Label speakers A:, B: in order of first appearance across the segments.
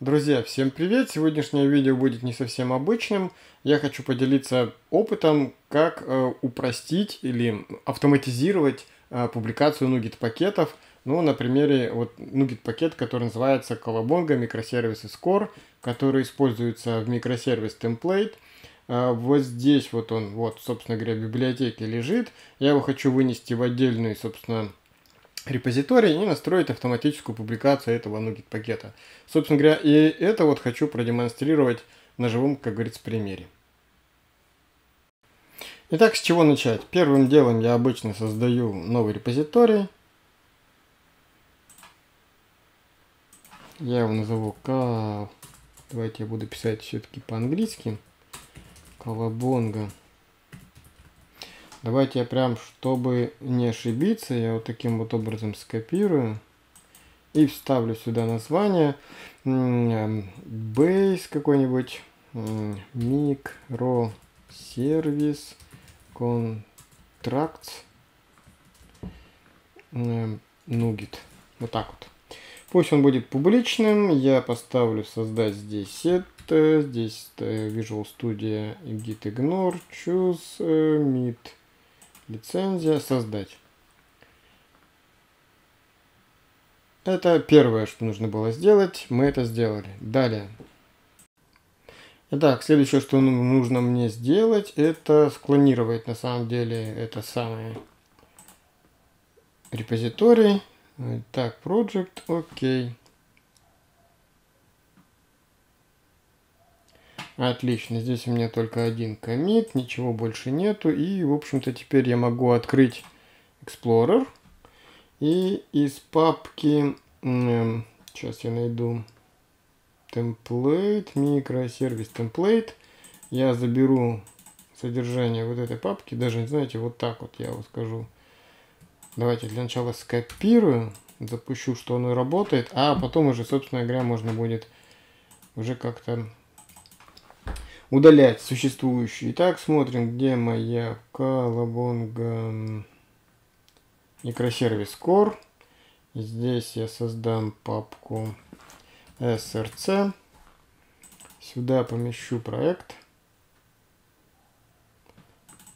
A: Друзья, всем привет! Сегодняшнее видео будет не совсем обычным. Я хочу поделиться опытом, как э, упростить или автоматизировать э, публикацию Nugget пакетов. Ну, на примере вот Nugget пакет, который называется Colabonga микросервисы Score, который используется в микросервис Template. Э, вот здесь вот он, вот, собственно говоря, в библиотеке лежит. Я его хочу вынести в отдельный, собственно, репозиторий и настроить автоматическую публикацию этого NuGet пакета. Собственно говоря, и это вот хочу продемонстрировать на живом, как говорится, примере. Итак, с чего начать? Первым делом я обычно создаю новый репозиторий. Я его назову K. Давайте я буду писать все-таки по-английски. Колобонга. Давайте я прям, чтобы не ошибиться, я вот таким вот образом скопирую и вставлю сюда название base какой-нибудь микросервис контракт нугит. Вот так вот. Пусть он будет публичным. Я поставлю создать здесь это. Здесь Visual Studio Git Ignore, Choose, Meet Лицензия создать. Это первое, что нужно было сделать. Мы это сделали. Далее. Итак, следующее, что нужно мне сделать, это склонировать на самом деле это самое репозиторий. Так, project, окей. Отлично, здесь у меня только один комит, ничего больше нету. И, в общем-то, теперь я могу открыть Explorer. И из папки, сейчас я найду, template, микросервис template, я заберу содержание вот этой папки, даже, знаете, вот так вот я вам скажу. Давайте для начала скопирую, запущу, что оно работает, а потом уже, собственно говоря, можно будет уже как-то удалять существующие. Итак, смотрим, где моя колобонга микросервис core. Здесь я создам папку src. Сюда помещу проект.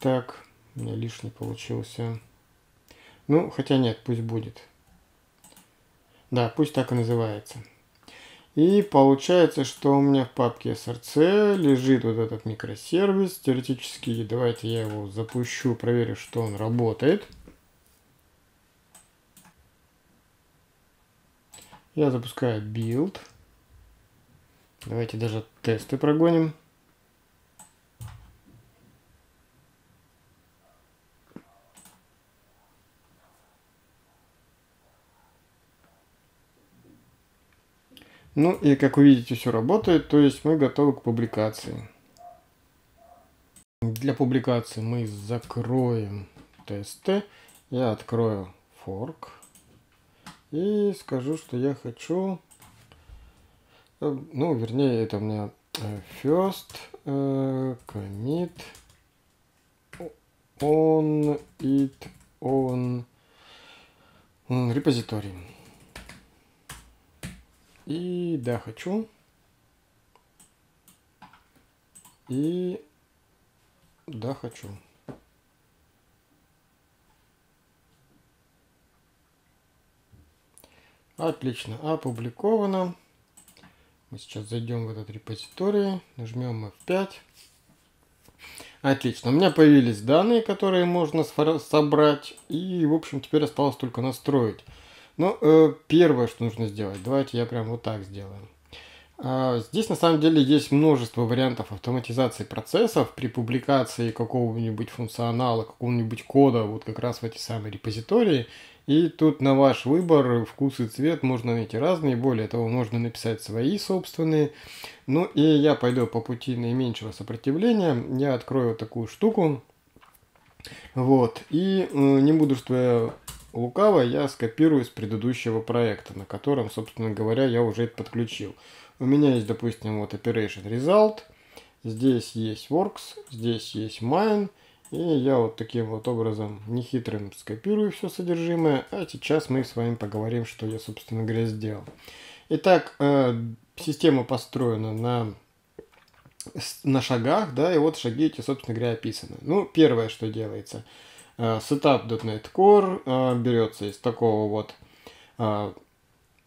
A: Так, у меня лишний получился. Ну, хотя нет, пусть будет. Да, пусть так и называется. И получается, что у меня в папке src лежит вот этот микросервис. Теоретически, давайте я его запущу, проверю, что он работает. Я запускаю build. Давайте даже тесты прогоним. Ну и как вы видите, все работает, то есть мы готовы к публикации. Для публикации мы закроем тесты. Я открою fork и скажу, что я хочу, э, ну, вернее, это у меня э, first uh, commit on it on repository. И да, хочу. И да, хочу. Отлично, опубликовано. Мы сейчас зайдем в этот репозиторий, нажмем F5. Отлично, у меня появились данные, которые можно собрать. И, в общем, теперь осталось только настроить. Ну, э, первое, что нужно сделать, давайте я прям вот так сделаю. А, здесь на самом деле есть множество вариантов автоматизации процессов при публикации какого-нибудь функционала, какого-нибудь кода вот как раз в эти самые репозитории. И тут на ваш выбор, вкус и цвет можно найти разные. Более того, можно написать свои собственные. Ну и я пойду по пути наименьшего сопротивления. Я открою такую штуку. Вот. И э, не буду, что я лукаво я скопирую с предыдущего проекта, на котором, собственно говоря, я уже это подключил. У меня есть, допустим, вот Operation Result, здесь есть Works, здесь есть Mine, и я вот таким вот образом нехитрым скопирую все содержимое, а сейчас мы с вами поговорим, что я, собственно говоря, сделал. Итак, э, система построена на, на шагах, да, и вот шаги эти, собственно говоря, описаны. Ну, первое, что делается. Setup.NET Core берется из такого вот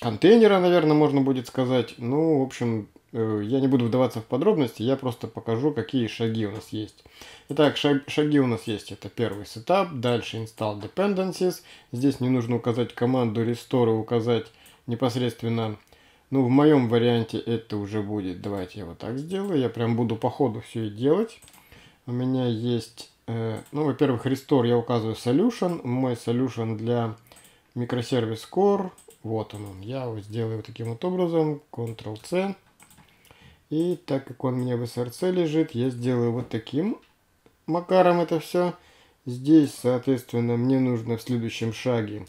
A: контейнера, наверное, можно будет сказать. Ну, в общем, э, я не буду вдаваться в подробности, я просто покажу, какие шаги у нас есть. Итак, шаги у нас есть. Это первый сетап, дальше install dependencies. Здесь не нужно указать команду restore и указать непосредственно, ну, в моем варианте это уже будет. Давайте я вот так сделаю. Я прям буду по ходу все и делать. У меня есть, э, ну, во-первых, restore я указываю solution. Мой solution для микросервис core вот он, я его сделаю таким вот образом, Ctrl-C. И так как он у меня в SRC лежит, я сделаю вот таким макаром это все. Здесь, соответственно, мне нужно в следующем шаге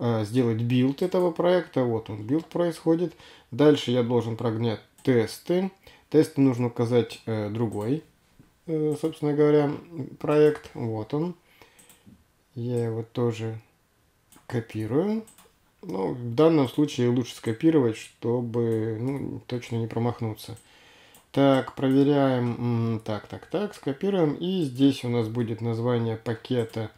A: э, сделать build этого проекта. Вот он, build происходит. Дальше я должен прогнать тесты. Тесты нужно указать э, другой, э, собственно говоря, проект. Вот он. Я его тоже копирую. Ну, в данном случае лучше скопировать, чтобы ну, точно не промахнуться. Так, проверяем. Так, так, так, скопируем. И здесь у нас будет название пакета.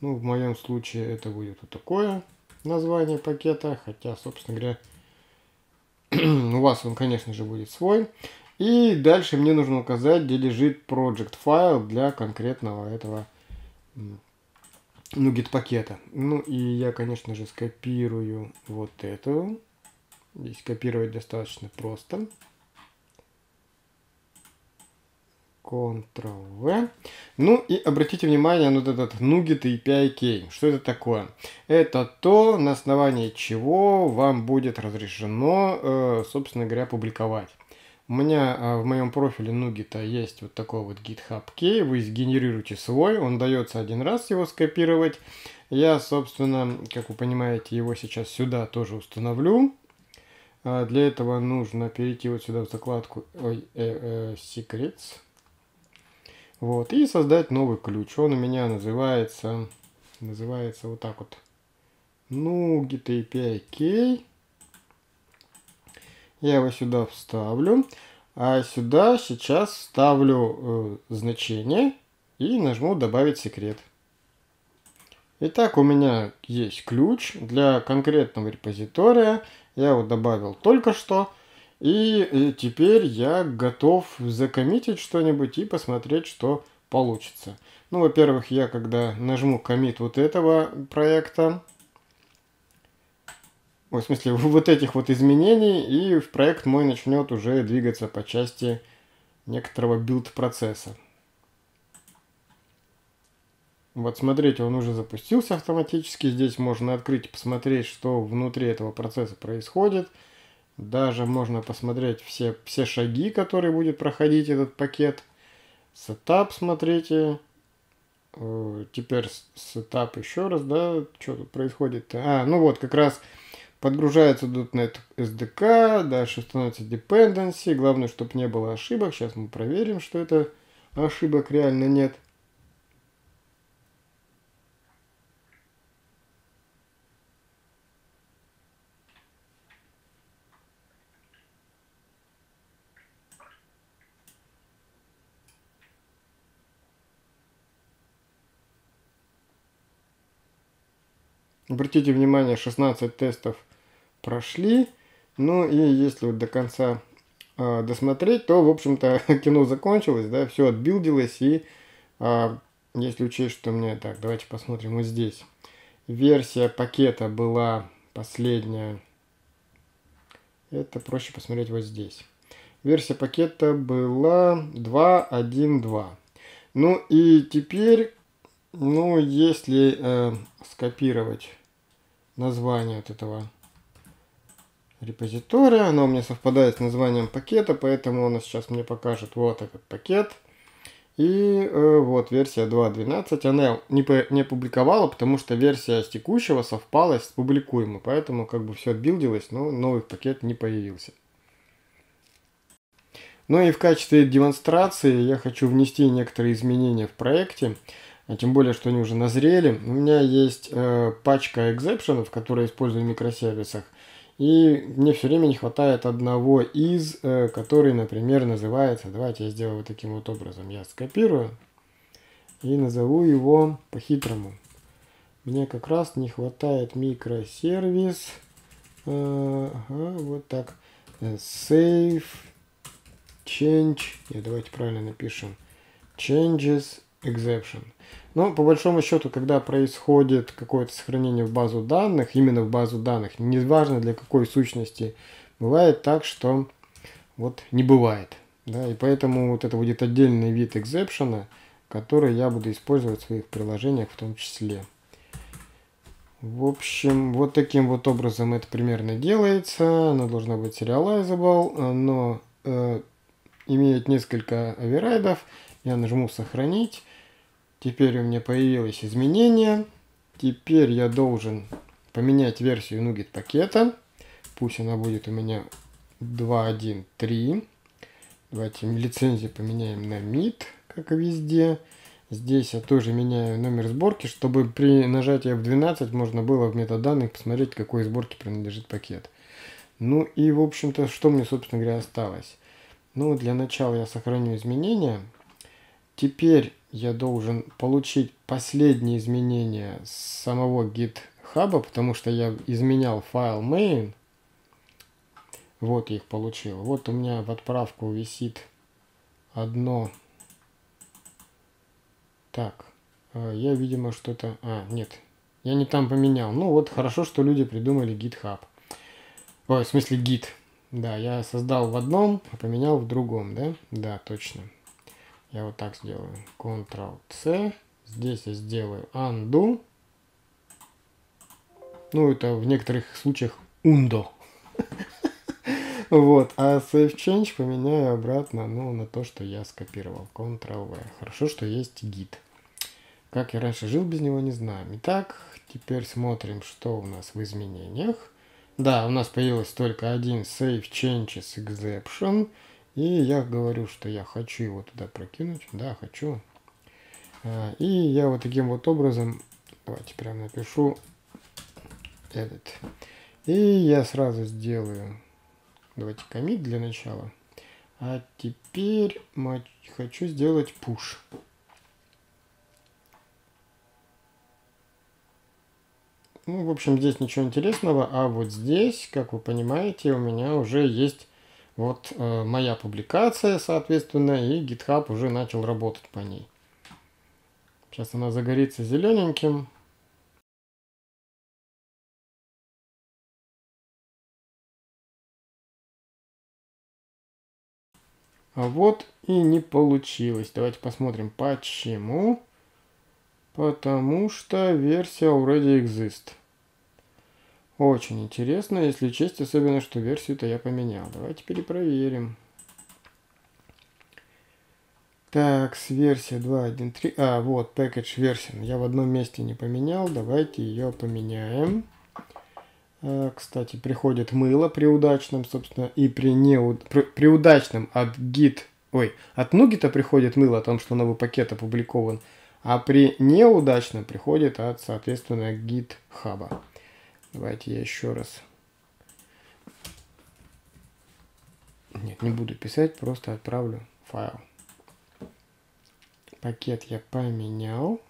A: Ну, в моем случае это будет вот такое название пакета. Хотя, собственно говоря, у вас он, конечно же, будет свой. И дальше мне нужно указать, где лежит project файл для конкретного этого ну, гид-пакета. Ну, и я, конечно же, скопирую вот эту. Здесь копировать достаточно просто. Ctrl-V. Ну и обратите внимание на вот этот Nugget API Key. Что это такое? Это то, на основании чего вам будет разрешено, э, собственно говоря, публиковать. У меня а, в моем профиле Нугита есть вот такой вот GitHub Key. Вы сгенерируете свой, он дается один раз его скопировать. Я, собственно, как вы понимаете, его сейчас сюда тоже установлю. А, для этого нужно перейти вот сюда в закладку ой, э, э, Secrets. Вот, и создать новый ключ. Он у меня называется, называется вот так вот. Nugget API Key. Я его сюда вставлю. А сюда сейчас ставлю э, значение и нажму добавить секрет. Итак, у меня есть ключ для конкретного репозитория. Я его добавил только что. И теперь я готов закоммитить что-нибудь и посмотреть, что получится. Ну, во-первых, я когда нажму коммит вот этого проекта, в смысле, вот этих вот изменений, и проект мой начнет уже двигаться по части некоторого билд-процесса. Вот смотрите, он уже запустился автоматически. Здесь можно открыть посмотреть, что внутри этого процесса происходит. Даже можно посмотреть все, все шаги, которые будет проходить этот пакет. Setup, смотрите. Э, теперь setup еще раз, да, что тут происходит. -то? А, ну вот, как раз Подгружается .NET SDK, дальше становится dependency. Главное, чтобы не было ошибок. Сейчас мы проверим, что это ошибок реально нет. Обратите внимание, 16 тестов прошли. Ну и если вот до конца э, досмотреть, то, в общем-то, кино закончилось, да, все отбилдилось. И э, если учесть, что мне... Так, давайте посмотрим вот здесь. Версия пакета была последняя. Это проще посмотреть вот здесь. Версия пакета была 2.1.2. Ну и теперь, ну, если э, скопировать название вот этого репозитория. Оно у меня совпадает с названием пакета, поэтому он сейчас мне покажет вот этот пакет. И э, вот версия 2.12. Она не, по, не публиковала, потому что версия с текущего совпала с публикуемой. Поэтому как бы все отбилдилось, но новый пакет не появился. Ну и в качестве демонстрации я хочу внести некоторые изменения в проекте. А тем более, что они уже назрели. У меня есть э, пачка экзепшенов, которые использую в микросервисах. И мне все время не хватает одного из, э, который, например, называется, давайте я сделаю вот таким вот образом, я скопирую и назову его по-хитрому. Мне как раз не хватает микросервис, э, ага, вот так, save, change, и давайте правильно напишем, changes exception. Но по большому счету, когда происходит какое-то сохранение в базу данных, именно в базу данных, неважно для какой сущности, бывает так, что вот не бывает. Да, и поэтому вот это будет отдельный вид экзепшена, который я буду использовать в своих приложениях в том числе. В общем, вот таким вот образом это примерно делается. Оно должно быть serializable, но э, имеет несколько оверрайдов. Я нажму «Сохранить». Теперь у меня появилось изменение. Теперь я должен поменять версию NuGet пакета. Пусть она будет у меня 2.1.3. Давайте лицензию поменяем на MIT, как и везде. Здесь я тоже меняю номер сборки, чтобы при нажатии F12 можно было в метаданных посмотреть, какой сборке принадлежит пакет. Ну и, в общем-то, что мне, собственно говоря, осталось. Ну, для начала я сохраню изменения. Теперь я должен получить последние изменения с самого GitHub, потому что я изменял файл main. Вот я их получил. Вот у меня в отправку висит одно. Так, э, я, видимо, что-то... А, нет, я не там поменял. Ну вот, хорошо, что люди придумали GitHub. Ой, в смысле Git. Да, я создал в одном, а поменял в другом, да? Да, точно. Я вот так сделаю. Ctrl-C. Здесь я сделаю undo. Ну, это в некоторых случаях undo. Вот, а save change поменяю обратно, ну, на то, что я скопировал. Ctrl-V. Хорошо, что есть git. Как я раньше жил без него, не знаю. Итак, теперь смотрим, что у нас в изменениях. Да, у нас появилось только один save changes exception. И я говорю, что я хочу его туда прокинуть. Да, хочу. А, и я вот таким вот образом, давайте прям напишу этот. И я сразу сделаю, давайте комит для начала. А теперь хочу сделать push. Ну, в общем, здесь ничего интересного, а вот здесь, как вы понимаете, у меня уже есть вот э, моя публикация, соответственно, и GitHub уже начал работать по ней. Сейчас она загорится зелененьким. А вот и не получилось. Давайте посмотрим, почему. Потому что версия already exist. Очень интересно, если честь, особенно, что версию-то я поменял. Давайте перепроверим. Так, с версии 2.1.3. А, вот, package version. Я в одном месте не поменял. Давайте ее поменяем. А, кстати, приходит мыло при удачном, собственно, и при, неуд... при, при удачном от git... Ой, от нугита приходит мыло о том, что новый пакет опубликован, а при неудачном приходит от, соответственно, GitHub. Давайте я еще раз. Нет, не буду писать, просто отправлю файл. Пакет я поменял.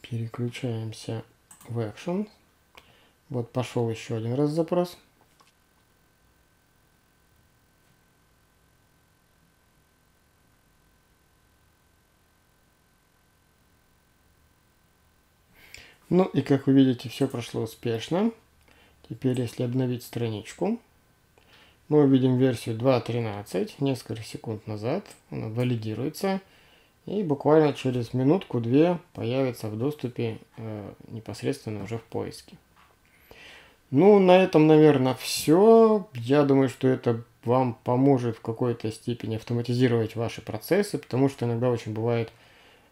A: Переключаемся в Action. Вот пошел еще один раз запрос. Ну и как вы видите, все прошло успешно. Теперь, если обновить страничку, мы увидим версию 2.13 несколько секунд назад. Она валидируется. И буквально через минутку-две появится в доступе э, непосредственно уже в поиске. Ну, на этом, наверное, все. Я думаю, что это вам поможет в какой-то степени автоматизировать ваши процессы, потому что иногда очень бывает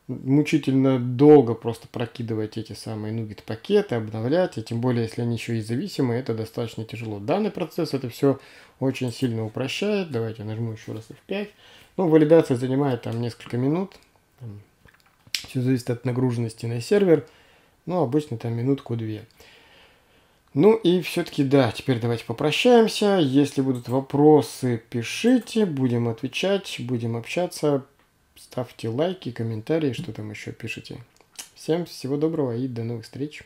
A: мучительно долго просто прокидывать эти самые нугет пакеты, обновлять, и тем более, если они еще и зависимые, это достаточно тяжело. Данный процесс это все очень сильно упрощает. Давайте нажму еще раз F5. Ну, валидация занимает там несколько минут. Все зависит от нагруженности на сервер. Ну, обычно там минутку-две. Ну и все-таки, да, теперь давайте попрощаемся. Если будут вопросы, пишите, будем отвечать, будем общаться. Ставьте лайки, комментарии, что там еще пишите. Всем всего доброго и до новых встреч.